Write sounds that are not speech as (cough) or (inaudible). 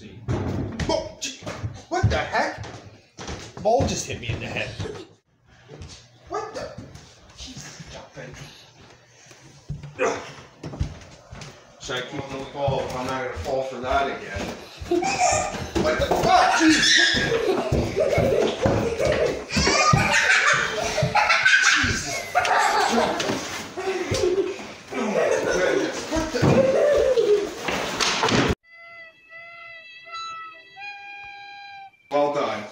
see. Oh, what the heck? Ball just hit me in the head. What the? Jesus, jumping. Should I keep no fall? I'm not gonna fall for that again. (laughs) Well done.